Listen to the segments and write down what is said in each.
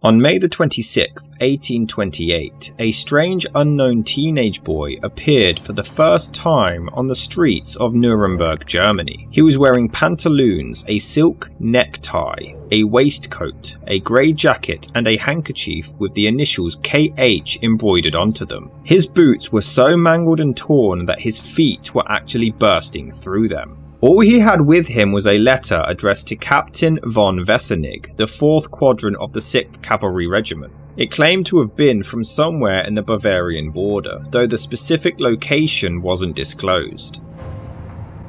On May the 26th, 1828, a strange unknown teenage boy appeared for the first time on the streets of Nuremberg, Germany. He was wearing pantaloons, a silk necktie, a waistcoat, a grey jacket, and a handkerchief with the initials KH embroidered onto them. His boots were so mangled and torn that his feet were actually bursting through them. All he had with him was a letter addressed to Captain von Wessenig, the 4th Quadrant of the 6th Cavalry Regiment. It claimed to have been from somewhere in the Bavarian border, though the specific location wasn't disclosed.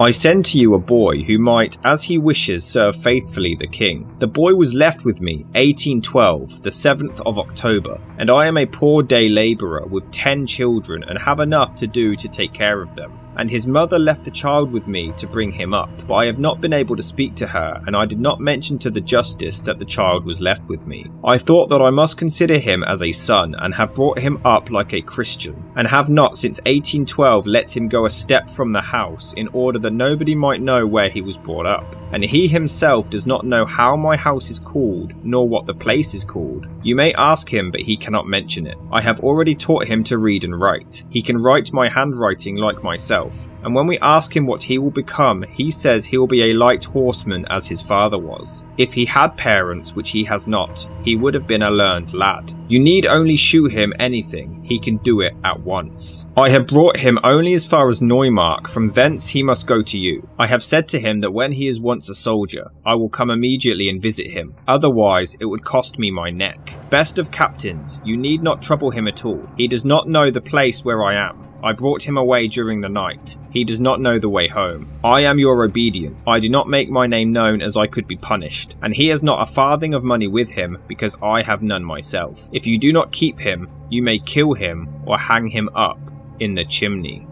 I send to you a boy who might, as he wishes, serve faithfully the king. The boy was left with me 1812, the 7th of October, and I am a poor day labourer with 10 children and have enough to do to take care of them and his mother left the child with me to bring him up, but I have not been able to speak to her, and I did not mention to the justice that the child was left with me. I thought that I must consider him as a son, and have brought him up like a Christian, and have not since 1812 let him go a step from the house, in order that nobody might know where he was brought up. And he himself does not know how my house is called, nor what the place is called. You may ask him, but he cannot mention it. I have already taught him to read and write. He can write my handwriting like myself and when we ask him what he will become, he says he will be a light horseman as his father was. If he had parents, which he has not, he would have been a learned lad. You need only shew him anything, he can do it at once. I have brought him only as far as Neumark, from thence he must go to you. I have said to him that when he is once a soldier, I will come immediately and visit him, otherwise it would cost me my neck. Best of captains, you need not trouble him at all. He does not know the place where I am. I brought him away during the night. He does not know the way home. I am your obedient. I do not make my name known as I could be punished. And he has not a farthing of money with him, because I have none myself. If you do not keep him, you may kill him or hang him up in the chimney.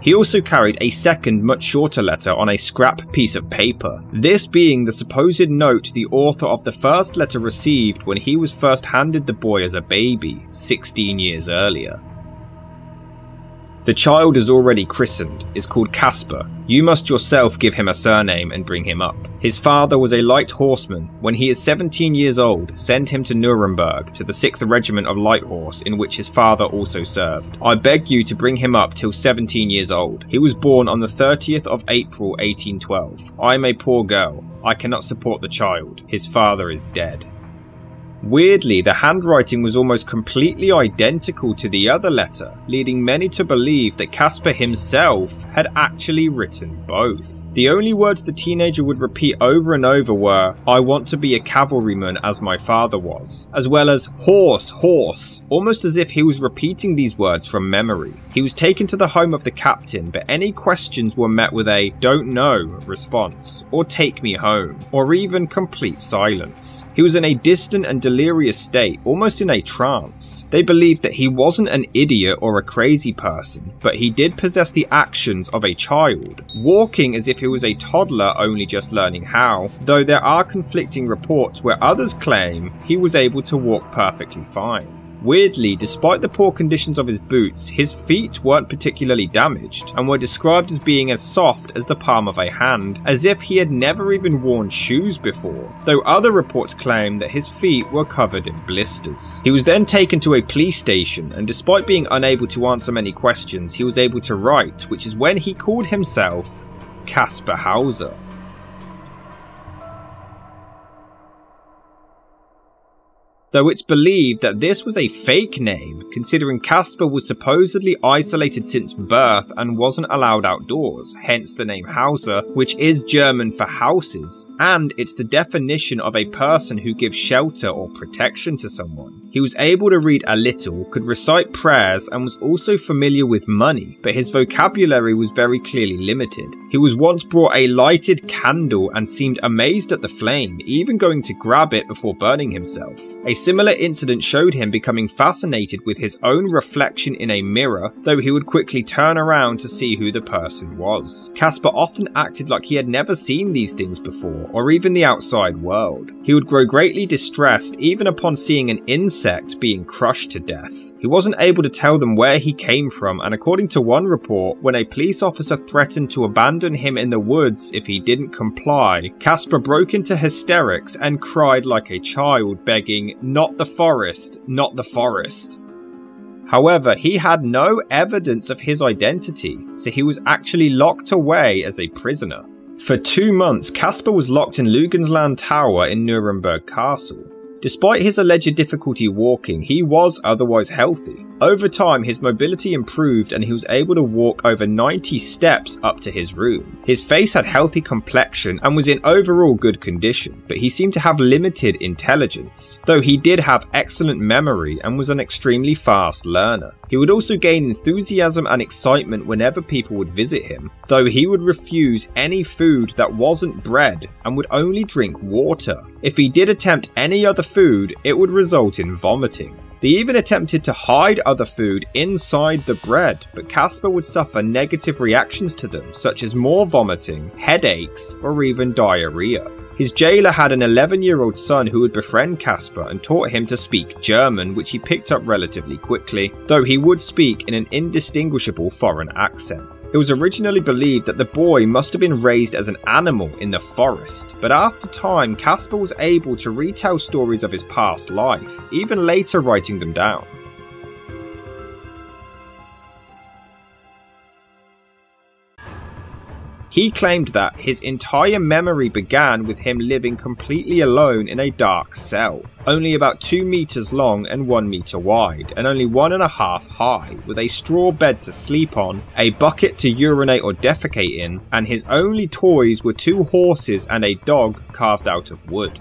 He also carried a second, much shorter letter on a scrap piece of paper, this being the supposed note the author of the first letter received when he was first handed the boy as a baby, 16 years earlier. The child is already christened, is called Caspar. You must yourself give him a surname and bring him up. His father was a light horseman. When he is 17 years old, send him to Nuremberg to the 6th Regiment of Light Horse, in which his father also served. I beg you to bring him up till 17 years old. He was born on the 30th of April 1812. I am a poor girl. I cannot support the child. His father is dead. Weirdly, the handwriting was almost completely identical to the other letter, leading many to believe that Casper himself had actually written both. The only words the teenager would repeat over and over were, I want to be a cavalryman as my father was, as well as horse, horse, almost as if he was repeating these words from memory. He was taken to the home of the captain, but any questions were met with a don't know response, or take me home, or even complete silence. He was in a distant and delirious state, almost in a trance. They believed that he wasn't an idiot or a crazy person, but he did possess the actions of a child, walking as if he was a toddler only just learning how, though there are conflicting reports where others claim he was able to walk perfectly fine. Weirdly, despite the poor conditions of his boots, his feet weren't particularly damaged and were described as being as soft as the palm of a hand, as if he had never even worn shoes before, though other reports claim that his feet were covered in blisters. He was then taken to a police station, and despite being unable to answer many questions, he was able to write, which is when he called himself Caspar Hauser. Though it's believed that this was a fake name, considering Caspar was supposedly isolated since birth and wasn't allowed outdoors, hence the name Hauser, which is German for houses, and it's the definition of a person who gives shelter or protection to someone. He was able to read a little, could recite prayers, and was also familiar with money, but his vocabulary was very clearly limited. He was once brought a lighted candle and seemed amazed at the flame, even going to grab it before burning himself. A similar incident showed him becoming fascinated with his own reflection in a mirror, though he would quickly turn around to see who the person was. Caspar often acted like he had never seen these things before, or even the outside world. He would grow greatly distressed even upon seeing an insect being crushed to death. He wasn't able to tell them where he came from, and according to one report, when a police officer threatened to abandon him in the woods if he didn't comply, Casper broke into hysterics and cried like a child, begging, Not the forest, not the forest. However, he had no evidence of his identity, so he was actually locked away as a prisoner. For two months, Casper was locked in Luginsland Tower in Nuremberg Castle. Despite his alleged difficulty walking, he was otherwise healthy. Over time, his mobility improved and he was able to walk over 90 steps up to his room. His face had healthy complexion and was in overall good condition, but he seemed to have limited intelligence, though he did have excellent memory and was an extremely fast learner. He would also gain enthusiasm and excitement whenever people would visit him, though he would refuse any food that wasn't bread and would only drink water. If he did attempt any other food, it would result in vomiting. They even attempted to hide other food inside the bread, but Casper would suffer negative reactions to them, such as more vomiting, headaches, or even diarrhea. His jailer had an 11 year old son who would befriend Casper and taught him to speak German, which he picked up relatively quickly, though he would speak in an indistinguishable foreign accent. It was originally believed that the boy must have been raised as an animal in the forest, but after time, Casper was able to retell stories of his past life, even later writing them down. He claimed that his entire memory began with him living completely alone in a dark cell, only about 2 meters long and 1 meter wide, and only one and a half high, with a straw bed to sleep on, a bucket to urinate or defecate in, and his only toys were two horses and a dog carved out of wood.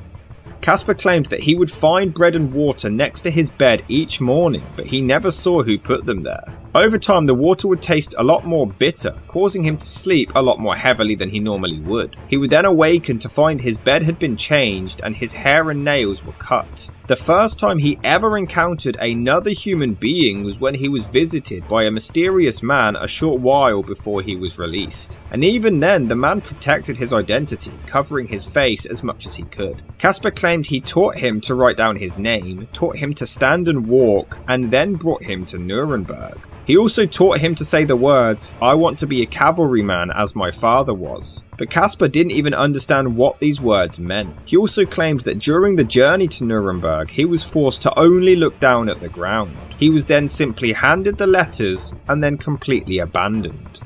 Casper claimed that he would find bread and water next to his bed each morning, but he never saw who put them there. Over time, the water would taste a lot more bitter, causing him to sleep a lot more heavily than he normally would. He would then awaken to find his bed had been changed and his hair and nails were cut. The first time he ever encountered another human being was when he was visited by a mysterious man a short while before he was released. And even then, the man protected his identity, covering his face as much as he could. Casper claimed he taught him to write down his name, taught him to stand and walk, and then brought him to Nuremberg. He also taught him to say the words, I want to be a cavalryman as my father was. But Casper didn't even understand what these words meant. He also claimed that during the journey to Nuremberg, he was forced to only look down at the ground. He was then simply handed the letters and then completely abandoned.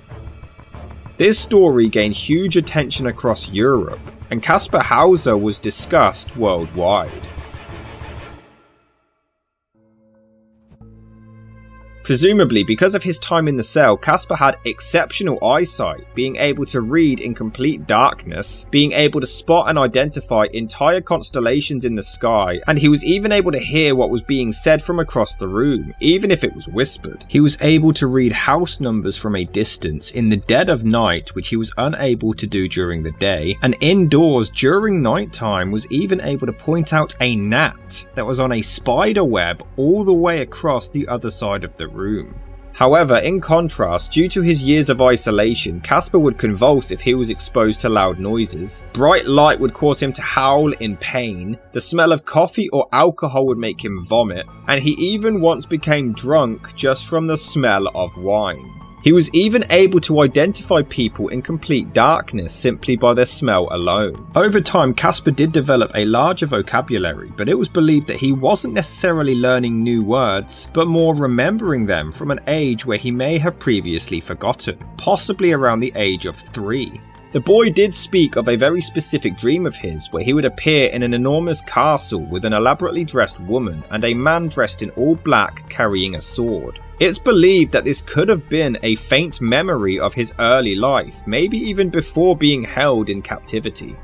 This story gained huge attention across Europe, and Caspar Hauser was discussed worldwide. Presumably, because of his time in the cell, Casper had exceptional eyesight, being able to read in complete darkness, being able to spot and identify entire constellations in the sky, and he was even able to hear what was being said from across the room, even if it was whispered. He was able to read house numbers from a distance in the dead of night, which he was unable to do during the day, and indoors during nighttime was even able to point out a gnat that was on a spider web all the way across the other side of the room. However, in contrast, due to his years of isolation, Casper would convulse if he was exposed to loud noises. Bright light would cause him to howl in pain. The smell of coffee or alcohol would make him vomit. And he even once became drunk just from the smell of wine. He was even able to identify people in complete darkness simply by their smell alone. Over time, Casper did develop a larger vocabulary, but it was believed that he wasn't necessarily learning new words, but more remembering them from an age where he may have previously forgotten, possibly around the age of three. The boy did speak of a very specific dream of his where he would appear in an enormous castle with an elaborately dressed woman and a man dressed in all black carrying a sword. It's believed that this could have been a faint memory of his early life, maybe even before being held in captivity.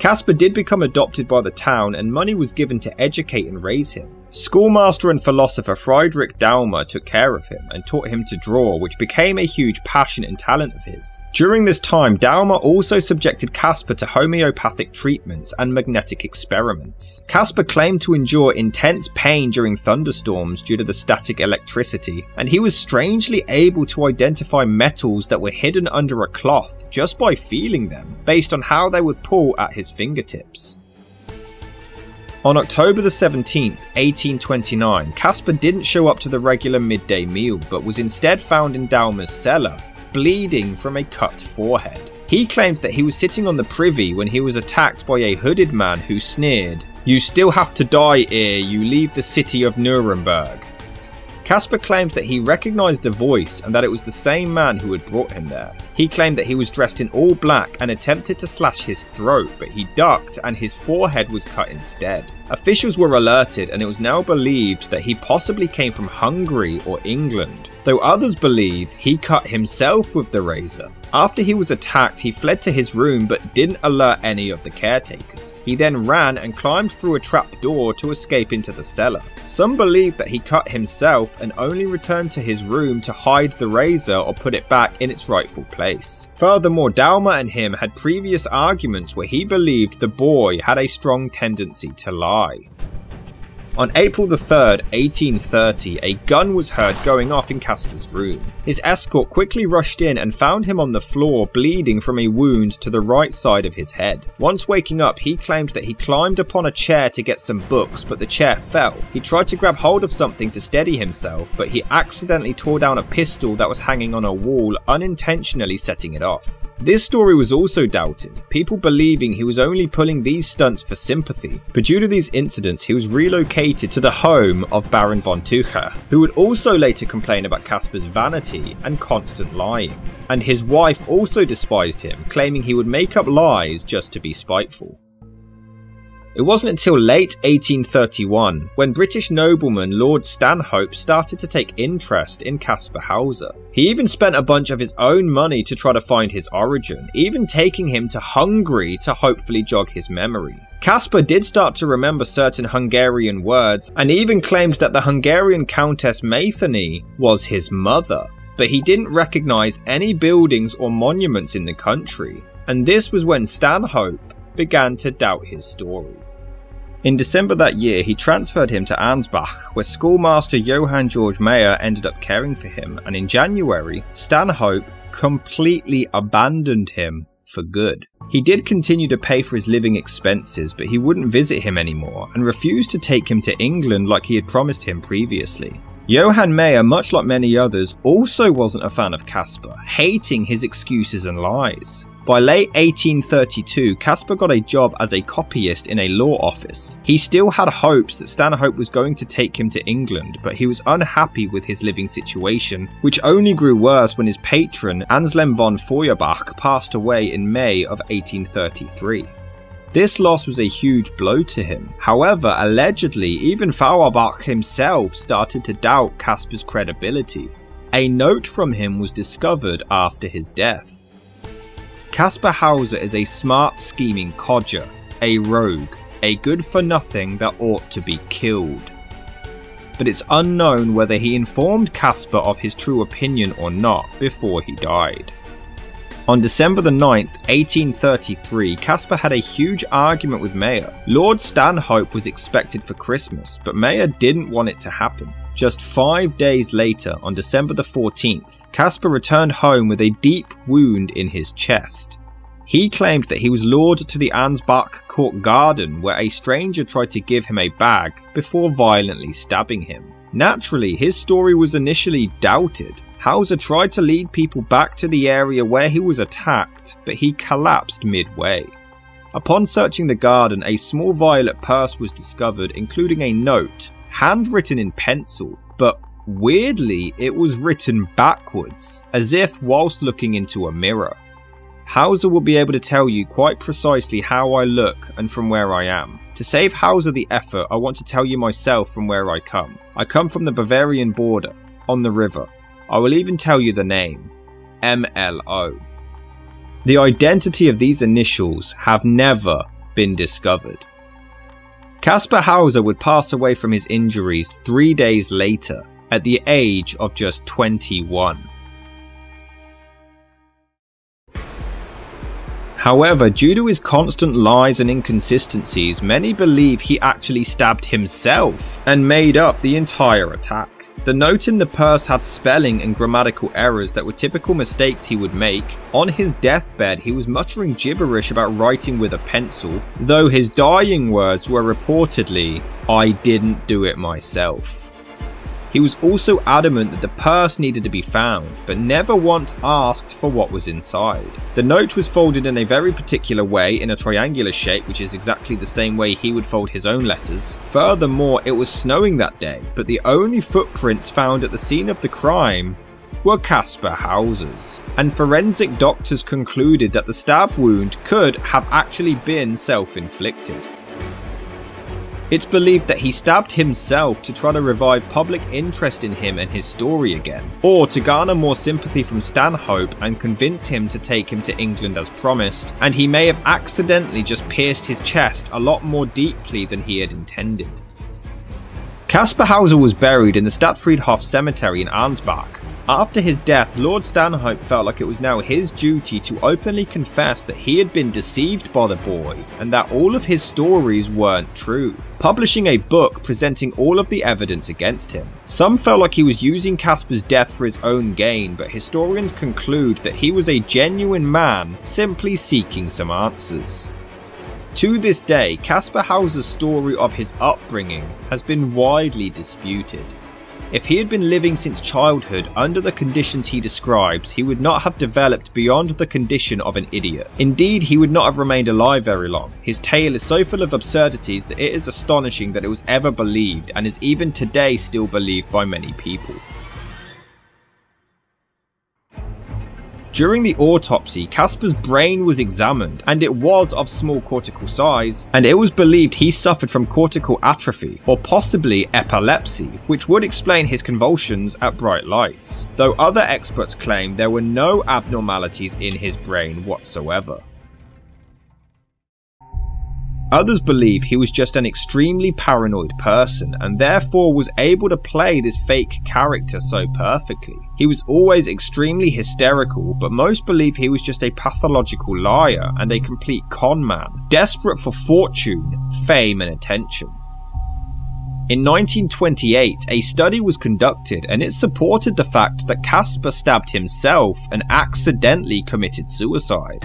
Casper did become adopted by the town and money was given to educate and raise him. Schoolmaster and philosopher Friedrich Daumer took care of him and taught him to draw, which became a huge passion and talent of his. During this time, Daumer also subjected Casper to homeopathic treatments and magnetic experiments. Casper claimed to endure intense pain during thunderstorms due to the static electricity, and he was strangely able to identify metals that were hidden under a cloth just by feeling them, based on how they would pull at his fingertips. On October the 17th, 1829, Caspar didn't show up to the regular midday meal but was instead found in Daumer's cellar, bleeding from a cut forehead. He claimed that he was sitting on the privy when he was attacked by a hooded man who sneered, You still have to die ere you leave the city of Nuremberg. Caspar claimed that he recognised the voice and that it was the same man who had brought him there. He claimed that he was dressed in all black and attempted to slash his throat, but he ducked and his forehead was cut instead. Officials were alerted and it was now believed that he possibly came from Hungary or England, though others believe he cut himself with the razor. After he was attacked, he fled to his room but didn't alert any of the caretakers. He then ran and climbed through a trap door to escape into the cellar. Some believe that he cut himself and only returned to his room to hide the razor or put it back in its rightful place. Furthermore, Daumer and him had previous arguments where he believed the boy had a strong tendency to lie. On April the 3rd, 1830, a gun was heard going off in Casper's room. His escort quickly rushed in and found him on the floor bleeding from a wound to the right side of his head. Once waking up, he claimed that he climbed upon a chair to get some books, but the chair fell. He tried to grab hold of something to steady himself, but he accidentally tore down a pistol that was hanging on a wall, unintentionally setting it off. This story was also doubted, people believing he was only pulling these stunts for sympathy, but due to these incidents he was relocated to the home of Baron von Tucher, who would also later complain about Casper's vanity and constant lying. And his wife also despised him, claiming he would make up lies just to be spiteful. It wasn't until late 1831 when British nobleman Lord Stanhope started to take interest in Caspar Hauser. He even spent a bunch of his own money to try to find his origin, even taking him to Hungary to hopefully jog his memory. Caspar did start to remember certain Hungarian words and even claimed that the Hungarian Countess Matheny was his mother, but he didn't recognise any buildings or monuments in the country, and this was when Stanhope began to doubt his story. In December that year, he transferred him to Ansbach, where schoolmaster Johann George Mayer ended up caring for him, and in January, Stanhope completely abandoned him for good. He did continue to pay for his living expenses, but he wouldn't visit him anymore and refused to take him to England like he had promised him previously. Johann Mayer, much like many others, also wasn't a fan of Caspar, hating his excuses and lies. By late 1832, Caspar got a job as a copyist in a law office. He still had hopes that Stanhope was going to take him to England, but he was unhappy with his living situation, which only grew worse when his patron, Anselm von Feuerbach, passed away in May of 1833. This loss was a huge blow to him. However, allegedly, even Feuerbach himself started to doubt Caspar's credibility. A note from him was discovered after his death. Caspar Hauser is a smart scheming codger, a rogue, a good for nothing that ought to be killed. But it's unknown whether he informed Caspar of his true opinion or not before he died. On December the 9th, 1833, Caspar had a huge argument with Mayer. Lord Stanhope was expected for Christmas, but Mayer didn't want it to happen. Just five days later, on December the 14th, Caspar returned home with a deep wound in his chest. He claimed that he was lured to the Ansbach court garden where a stranger tried to give him a bag before violently stabbing him. Naturally, his story was initially doubted. Hauser tried to lead people back to the area where he was attacked, but he collapsed midway. Upon searching the garden, a small violet purse was discovered, including a note, handwritten in pencil, but Weirdly, it was written backwards, as if whilst looking into a mirror. Hauser will be able to tell you quite precisely how I look and from where I am. To save Hauser the effort, I want to tell you myself from where I come. I come from the Bavarian border, on the river. I will even tell you the name MLO. The identity of these initials have never been discovered. Caspar Hauser would pass away from his injuries three days later at the age of just 21. However, due to his constant lies and inconsistencies, many believe he actually stabbed himself and made up the entire attack. The note in the purse had spelling and grammatical errors that were typical mistakes he would make. On his deathbed, he was muttering gibberish about writing with a pencil, though his dying words were reportedly, I didn't do it myself. He was also adamant that the purse needed to be found, but never once asked for what was inside. The note was folded in a very particular way in a triangular shape which is exactly the same way he would fold his own letters. Furthermore, it was snowing that day, but the only footprints found at the scene of the crime were Casper Hauser's, and forensic doctors concluded that the stab wound could have actually been self-inflicted. It's believed that he stabbed himself to try to revive public interest in him and his story again, or to garner more sympathy from Stanhope and convince him to take him to England as promised, and he may have accidentally just pierced his chest a lot more deeply than he had intended. Caspar Hauser was buried in the Stadtfriedhof cemetery in Ansbach, after his death, Lord Stanhope felt like it was now his duty to openly confess that he had been deceived by the boy and that all of his stories weren't true, publishing a book presenting all of the evidence against him. Some felt like he was using Casper's death for his own gain, but historians conclude that he was a genuine man simply seeking some answers. To this day, Caspar Hauser's story of his upbringing has been widely disputed. If he had been living since childhood under the conditions he describes, he would not have developed beyond the condition of an idiot. Indeed, he would not have remained alive very long. His tale is so full of absurdities that it is astonishing that it was ever believed and is even today still believed by many people. During the autopsy, Casper's brain was examined, and it was of small cortical size, and it was believed he suffered from cortical atrophy, or possibly epilepsy, which would explain his convulsions at bright lights, though other experts claim there were no abnormalities in his brain whatsoever. Others believe he was just an extremely paranoid person and therefore was able to play this fake character so perfectly. He was always extremely hysterical, but most believe he was just a pathological liar and a complete con man, desperate for fortune, fame, and attention. In 1928, a study was conducted and it supported the fact that Casper stabbed himself and accidentally committed suicide.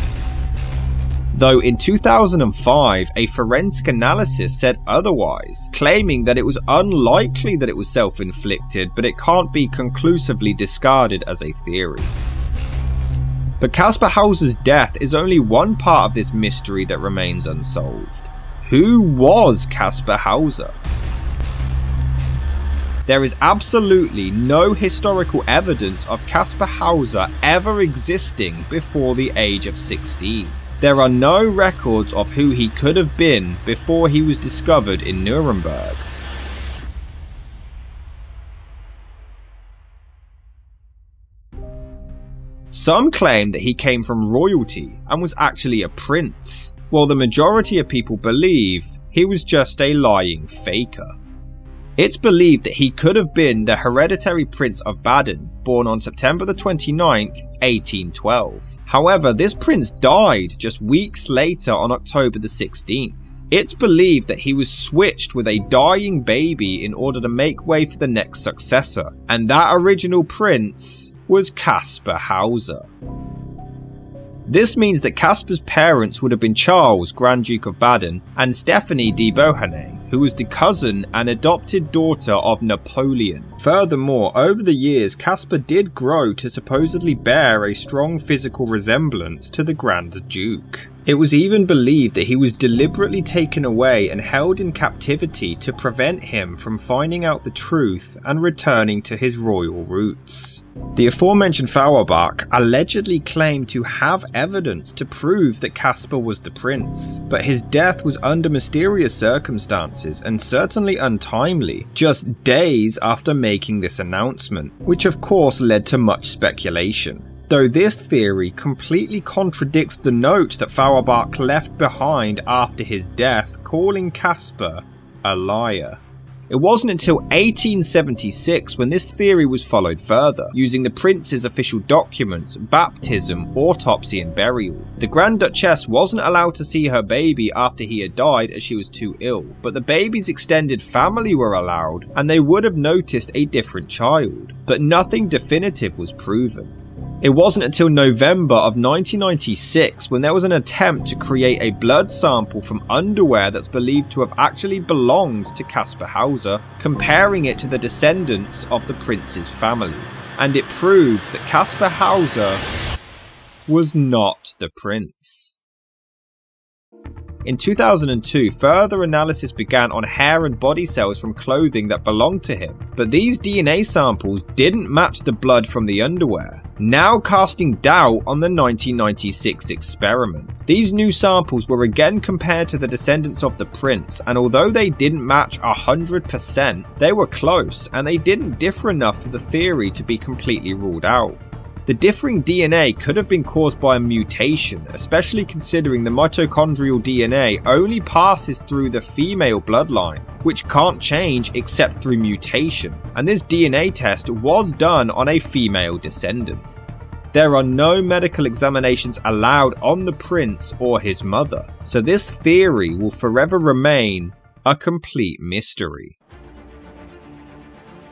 Though in 2005, a forensic analysis said otherwise, claiming that it was unlikely that it was self inflicted, but it can't be conclusively discarded as a theory. But Caspar Hauser's death is only one part of this mystery that remains unsolved. Who was Caspar Hauser? There is absolutely no historical evidence of Caspar Hauser ever existing before the age of 16. There are no records of who he could have been before he was discovered in Nuremberg. Some claim that he came from royalty and was actually a prince, while the majority of people believe he was just a lying faker. It's believed that he could have been the hereditary Prince of Baden, born on September the 29th, 1812. However, this prince died just weeks later on October the 16th. It's believed that he was switched with a dying baby in order to make way for the next successor, and that original prince was Caspar Hauser. This means that Caspar's parents would have been Charles, Grand Duke of Baden, and Stephanie de Beauharnais, who was the cousin and adopted daughter of Napoleon. Furthermore, over the years, Caspar did grow to supposedly bear a strong physical resemblance to the Grand Duke. It was even believed that he was deliberately taken away and held in captivity to prevent him from finding out the truth and returning to his royal roots. The aforementioned Feuerbach allegedly claimed to have evidence to prove that Caspar was the prince, but his death was under mysterious circumstances and certainly untimely, just days after making this announcement, which of course led to much speculation though this theory completely contradicts the note that Feuerbach left behind after his death, calling Caspar a liar. It wasn't until 1876 when this theory was followed further, using the prince's official documents, baptism, autopsy and burial. The Grand Duchess wasn't allowed to see her baby after he had died as she was too ill, but the baby's extended family were allowed and they would have noticed a different child, but nothing definitive was proven. It wasn't until November of 1996 when there was an attempt to create a blood sample from underwear that's believed to have actually belonged to Caspar Hauser, comparing it to the descendants of the prince's family. And it proved that Caspar Hauser was not the prince. In 2002, further analysis began on hair and body cells from clothing that belonged to him, but these DNA samples didn't match the blood from the underwear, now casting doubt on the 1996 experiment. These new samples were again compared to the descendants of the prince, and although they didn't match 100%, they were close, and they didn't differ enough for the theory to be completely ruled out. The differing DNA could have been caused by a mutation, especially considering the mitochondrial DNA only passes through the female bloodline, which can't change except through mutation, and this DNA test was done on a female descendant. There are no medical examinations allowed on the prince or his mother, so this theory will forever remain a complete mystery.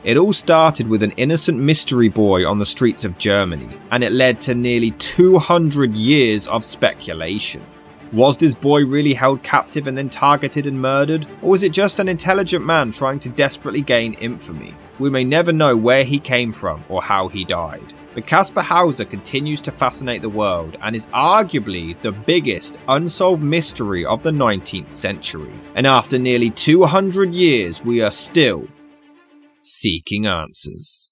It all started with an innocent mystery boy on the streets of Germany, and it led to nearly 200 years of speculation. Was this boy really held captive and then targeted and murdered, or was it just an intelligent man trying to desperately gain infamy? We may never know where he came from or how he died. But Caspar Hauser continues to fascinate the world and is arguably the biggest unsolved mystery of the 19th century. And after nearly 200 years, we are still seeking answers.